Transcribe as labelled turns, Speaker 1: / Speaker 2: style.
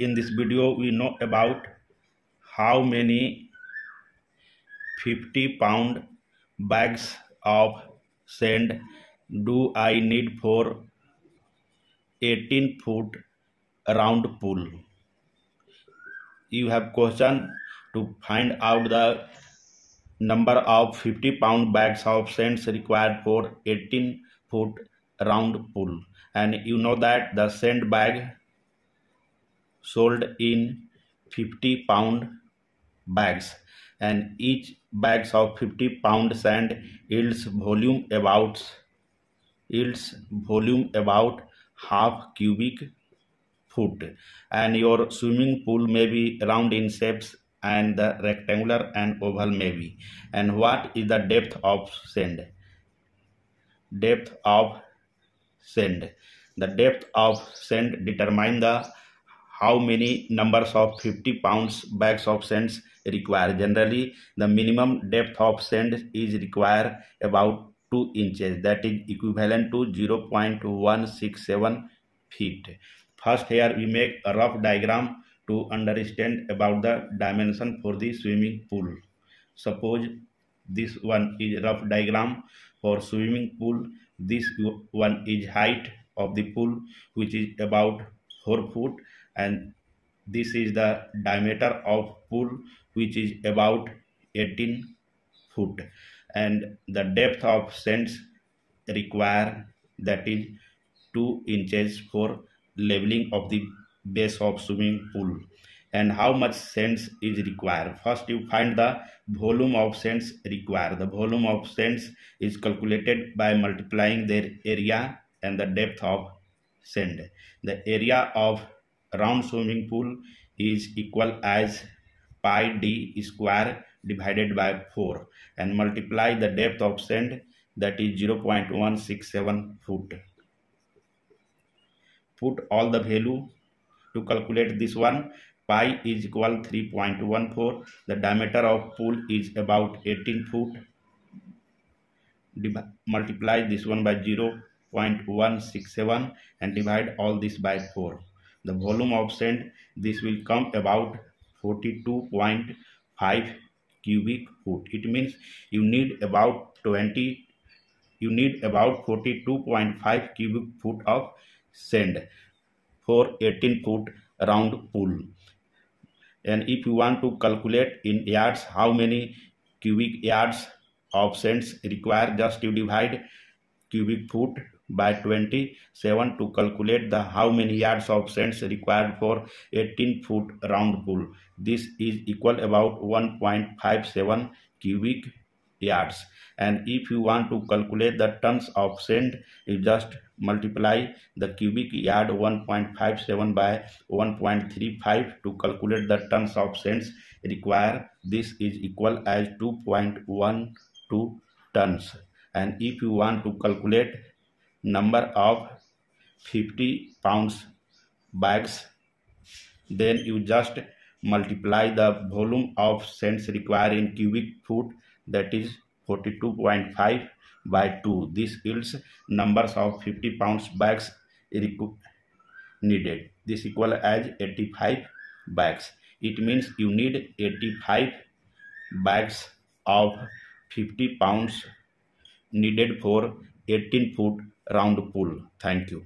Speaker 1: in this video we know about how many 50 pound bags of sand do I need for 18 foot round pool. You have question to find out the number of 50 pound bags of sands required for 18 foot round pool and you know that the sand bag sold in 50 pound bags and each bags of 50 pound sand yields volume about yields volume about half cubic foot. And your swimming pool may be round in shapes and the rectangular and oval may be. And what is the depth of sand? Depth of sand. The depth of sand determine the how many numbers of 50 pounds bags of sands require? Generally the minimum depth of sand is required about 2 inches. That is equivalent to 0.167 feet. First here we make a rough diagram to understand about the dimension for the swimming pool. Suppose this one is rough diagram for swimming pool. This one is height of the pool which is about 4 foot and this is the diameter of pool which is about 18 foot. And the depth of sands require that is 2 inches for leveling of the base of swimming pool. And how much sands is required? First you find the volume of sands required. The volume of sands is calculated by multiplying their area and the depth of sand. The area of round swimming pool is equal as pi d square divided by 4 and multiply the depth of sand that is 0.167 foot. Put all the value to calculate this one pi is equal 3.14 the diameter of pool is about 18 foot. Multiply this one by 0.167 and divide all this by 4 the volume of sand this will come about 42.5 cubic foot. It means you need about 20 you need about 42.5 cubic foot of sand for 18 foot round pool and if you want to calculate in yards how many cubic yards of sands require just you divide cubic foot by 27 to calculate the how many yards of sands required for 18 foot round pool this is equal about 1.57 cubic yards. And if you want to calculate the tons of sand you just multiply the cubic yard 1.57 by 1.35 to calculate the tons of sands required. This is equal as 2.12 tons. And if you want to calculate number of 50 pounds bags. Then you just multiply the volume of cents required in cubic foot that is 42.5 by 2 this yields numbers of 50 pounds bags needed. This equal as 85 bags. It means you need 85 bags of 50 pounds needed for 18 foot round pool. Thank you